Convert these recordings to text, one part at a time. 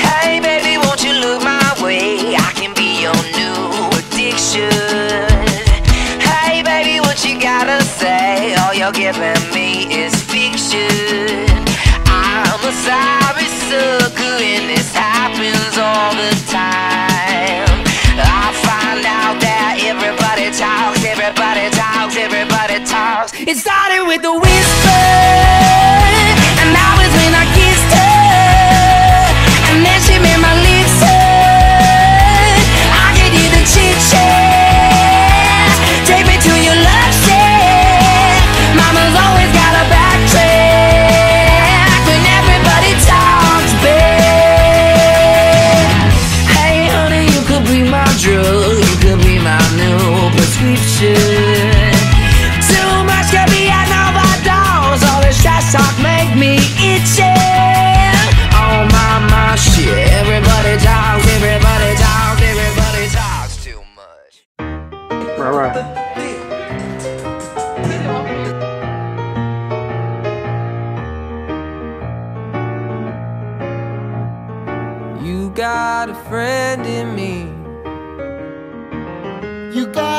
Hey baby, won't you look my way? I can be your new addiction. Hey baby, what you gotta say? All you're giving It started with the whisper,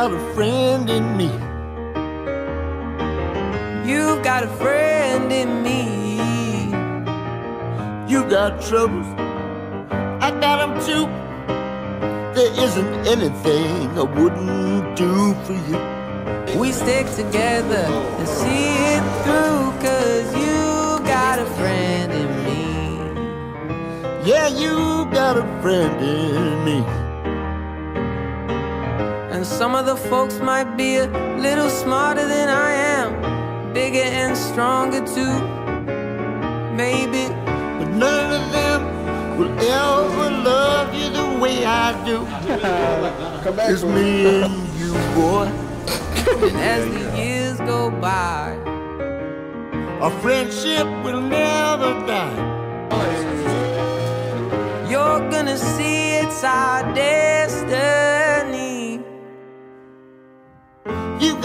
Got a friend in me. You've got a friend in me. You got troubles. I got them too. There isn't anything I wouldn't do for you. We stick together and see it through, cause you got a friend in me. Yeah, you got a friend in me. And some of the folks might be a little smarter than I am, bigger and stronger too. Maybe. But none of them will ever love you the way I do. Come back. It's me and you, boy. And as the years go by, Our friendship will never die. you're gonna see it's our destiny.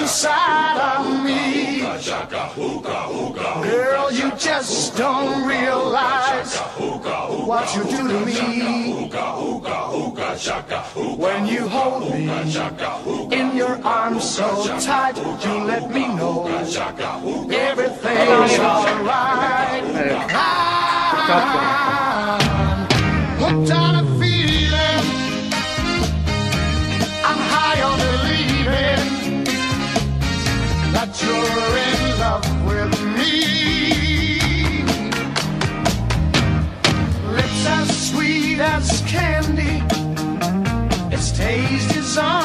inside of me. Girl, you just don't realize what you do to me. When you hold me in your arms so tight, you let me know everything's alright. Sweet as candy. Its taste is on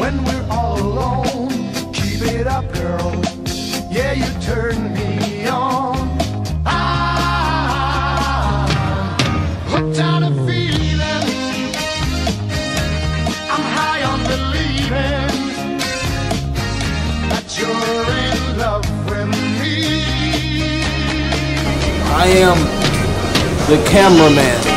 when we're all alone. Keep it up, girl. Yeah, you turn me on. Ah, I'm high on. I am the cameraman.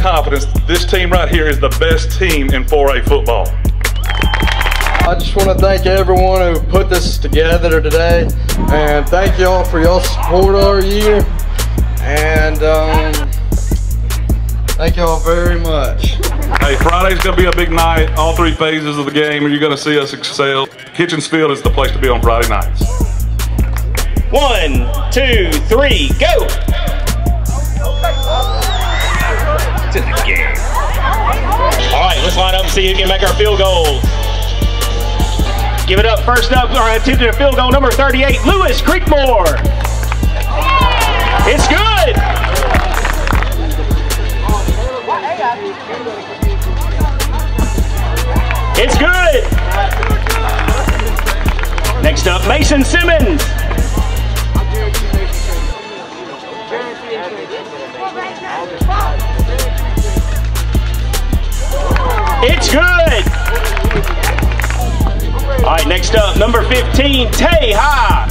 Confidence. This team right here is the best team in 4A football. I just want to thank everyone who put this together today, and thank y'all for y'all support all year, and um, thank y'all very much. Hey, Friday's going to be a big night. All three phases of the game, and you're going to see us excel. Kitchens Field is the place to be on Friday nights. One, two, three, go! To the game. All right, let's line up and see who can make our field goals. Give it up. First up, our attempted a field goal number 38, Lewis Creekmore. It's good. It's good. Next up, Mason Simmons. It's good. All right, next up, number 15, Tay Ha.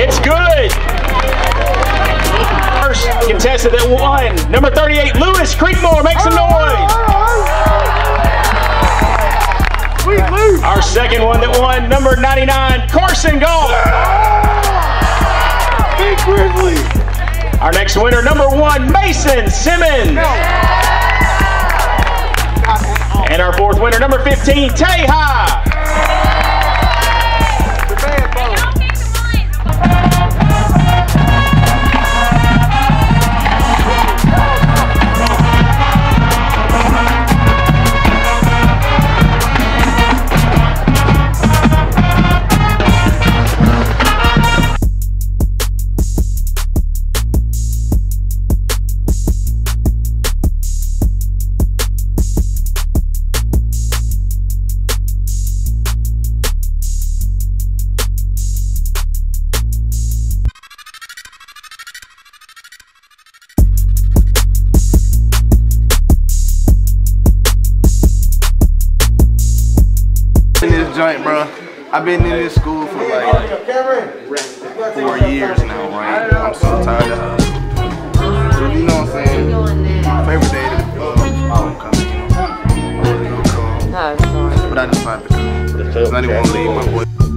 It's good. First contestant that won, number 38, Lewis Creekmore. Make some noise. One number 99, Carson Golf. Big Grizzly. Our next winner, number one, Mason Simmons. And our fourth winner, number 15, Tay joint, bro. I've been in this school for like four years now, right? I'm so tired of hustling. You know what I'm saying? Favorite day to uh, homecoming, you know. I wasn't gonna come, but I decided to come. 'Cause I didn't want to leave my boy.